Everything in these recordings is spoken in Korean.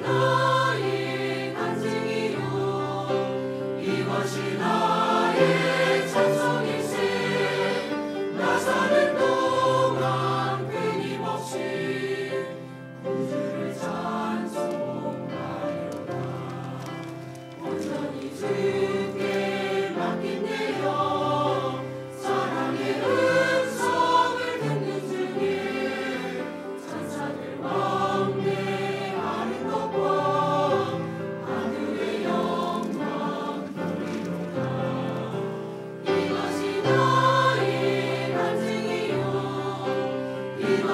나의 간증이요. 이것이 나의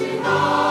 나의